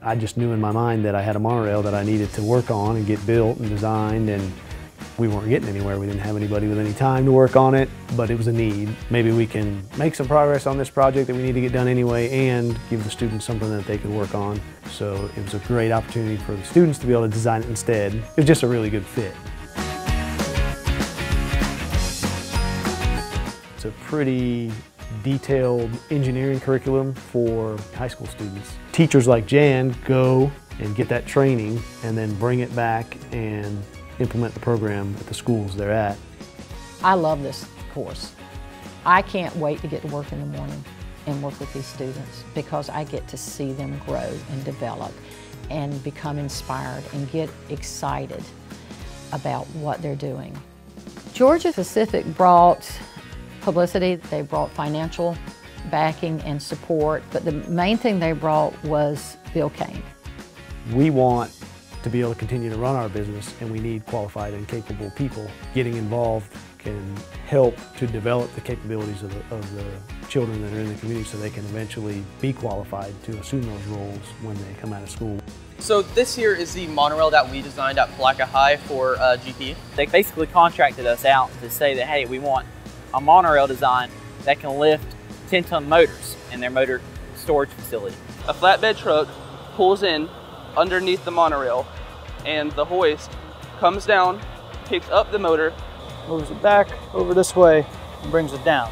I just knew in my mind that I had a monorail that I needed to work on and get built and designed and we weren't getting anywhere. We didn't have anybody with any time to work on it, but it was a need. Maybe we can make some progress on this project that we need to get done anyway and give the students something that they could work on. So it was a great opportunity for the students to be able to design it instead. It was just a really good fit. It's a pretty detailed engineering curriculum for high school students. Teachers like Jan go and get that training and then bring it back and implement the program at the schools they're at. I love this course. I can't wait to get to work in the morning and work with these students because I get to see them grow and develop and become inspired and get excited about what they're doing. Georgia Pacific brought publicity, they brought financial backing and support, but the main thing they brought was Bill Kane. We want to be able to continue to run our business and we need qualified and capable people. Getting involved can help to develop the capabilities of the, of the children that are in the community so they can eventually be qualified to assume those roles when they come out of school. So this here is the monorail that we designed at Palatka High for uh, GP. They basically contracted us out to say that, hey, we want a monorail design that can lift 10-ton motors in their motor storage facility. A flatbed truck pulls in underneath the monorail and the hoist comes down, picks up the motor, moves it back over this way and brings it down.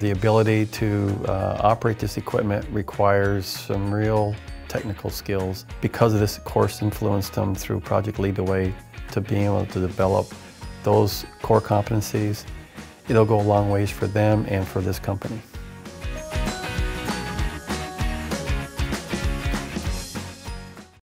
The ability to uh, operate this equipment requires some real technical skills. Because of this course influenced them through Project Lead the Way to being able to develop those core competencies. It'll go a long ways for them and for this company.